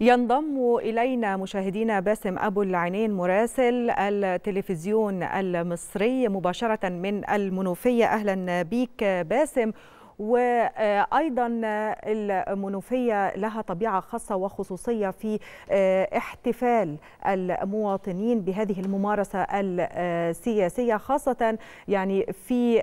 ينضم إلينا مشاهدينا باسم أبو العينين مراسل التلفزيون المصري مباشرة من المنوفية. أهلا بك باسم. وأيضا المنوفية لها طبيعة خاصة وخصوصية في احتفال المواطنين بهذه الممارسة السياسية خاصة يعني في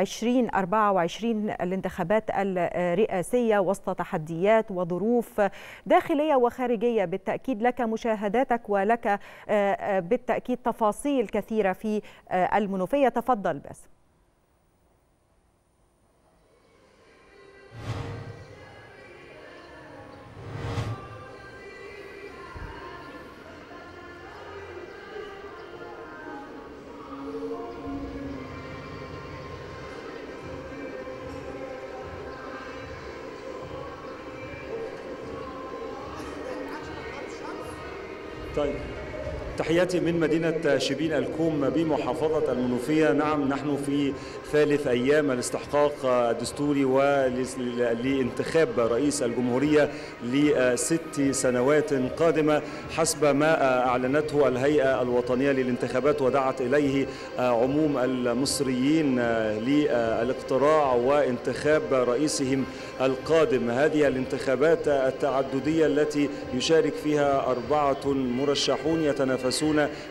2024 الانتخابات الرئاسية وسط تحديات وظروف داخلية وخارجية. بالتأكيد لك مشاهداتك ولك بالتأكيد تفاصيل كثيرة في المنوفية. تفضل بس. 转 تحياتي من مدينة شبين الكوم بمحافظة المنوفية. نعم نحن في ثالث أيام الاستحقاق الدستوري ولانتخاب رئيس الجمهورية لست سنوات قادمة حسب ما أعلنته الهيئة الوطنية للانتخابات ودعت إليه عموم المصريين للاقتراع وانتخاب رئيسهم القادم. هذه الانتخابات التعددية التي يشارك فيها أربعة مرشحون يتنافسون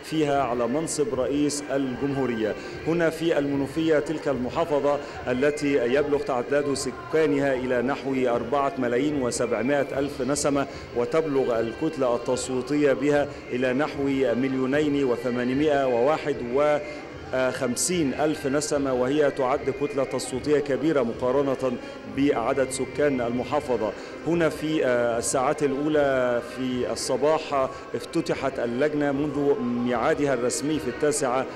فيها على منصب رئيس الجمهورية. هنا في المنوفية تلك المحافظة التي يبلغ تعداد سكانها إلى نحو أربعة ملايين وسبعمائة ألف نسمة وتبلغ الكتلة التصويتية بها إلى نحو مليونين وثمانمائة وواحد خمسين ألف نسمة وهي تعد كتلة تصويتية كبيرة مقارنة بعدد سكان المحافظة. هنا في الساعات الأولى في الصباح افتتحت اللجنة منذ ميعادها الرسمي في التاسعة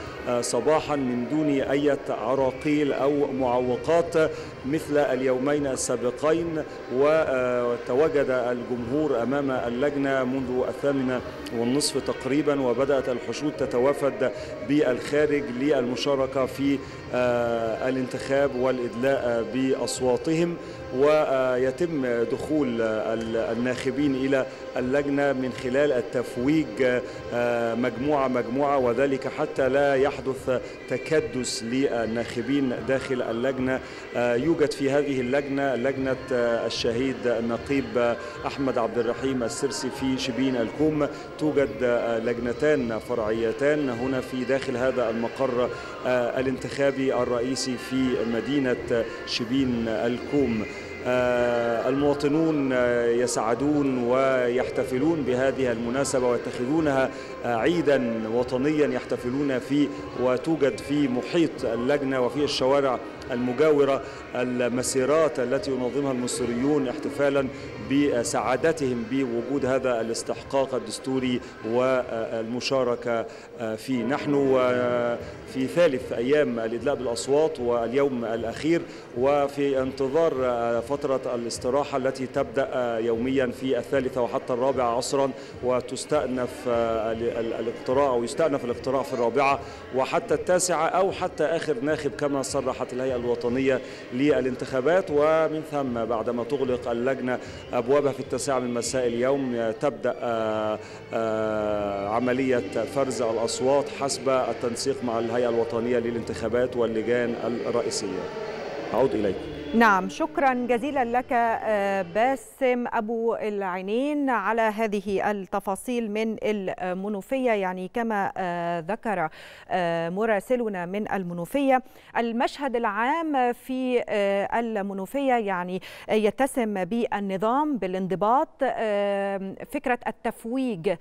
صباحا من دون أي عراقيل أو معوقات مثل اليومين السابقين. وتواجد الجمهور أمام اللجنة منذ الثامنة والنصف تقريبا وبدأت الحشود تتوافد بالخارج للمشاركة في الانتخاب والإدلاء بأصواتهم ويتم دخول الناخبين إلى اللجنة من خلال التفويج مجموعة مجموعة وذلك حتى لا يحدث تكدس للناخبين داخل اللجنة. يوجد في هذه اللجنة لجنة الشهيد النقيب أحمد عبد الرحيم السرسي في شبين الكوم. توجد لجنتان فرعيتان هنا في داخل هذا المقر الانتخابي الرئيسي في مدينة شبين الكوم. المواطنون يسعدون ويحتفلون بهذه المناسبة ويتخذونها عيدا وطنيا يحتفلون فيه وتوجد في محيط اللجنة وفي الشوارع المجاورة المسيرات التي ينظمها المصريون احتفالا بسعادتهم بوجود هذا الاستحقاق الدستوري والمشاركة فيه. نحن في ثالث أيام الإدلاء بالأصوات واليوم الأخير وفي انتظار فترة الاستراحة التي تبدأ يوميا في الثالثة وحتى الرابعة عصرا وتستأنف الاقتراع أو يستأنف الاقتراع في الرابعة وحتى التاسعة أو حتى آخر ناخب كما صرحت الهيئة الوطنية للانتخابات. ومن ثم بعدما تغلق اللجنة أبوابها في التاسعة من مساء اليوم تبدأ عملية فرز الأصوات حسب التنسيق مع الهيئة الوطنية للانتخابات واللجان الرئيسية. أعود إليك. نعم شكرا جزيلا لك باسم أبو العينين على هذه التفاصيل من المنوفية. يعني كما ذكر مراسلنا من المنوفية المشهد العام في المنوفية يعني يتسم بالنظام بالانضباط فكرة التفويج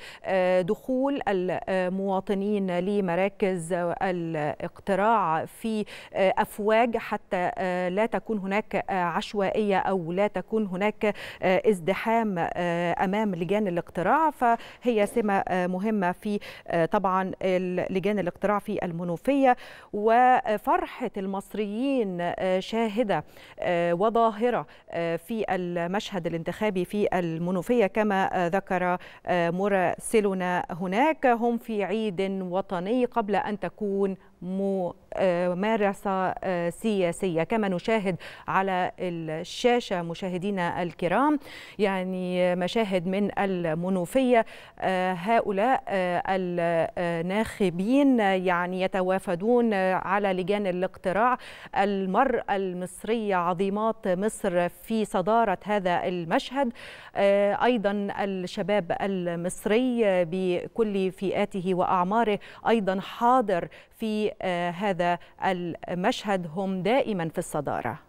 دخول المواطنين لمراكز الاقتراع في أفواج حتى لا تكون هناك هناك عشوائية أو لا تكون هناك ازدحام أمام لجان الاقتراع فهي سمة مهمة في طبعا لجان الاقتراع في المنوفية. وفرحة المصريين شاهدة وظاهرة في المشهد الانتخابي في المنوفية كما ذكر مراسلنا هناك. هم في عيد وطني قبل أن تكون ممارسة سياسية. كما نشاهد على الشاشة مشاهدينا الكرام يعني مشاهد من المنوفية هؤلاء الناخبين يعني يتوافدون على لجان الاقتراع. المرأة المصرية عظيمات مصر في صدارة هذا المشهد. أيضا الشباب المصري بكل فئاته وأعماره أيضا حاضر في هذا المشهد هم دائما في الصدارة.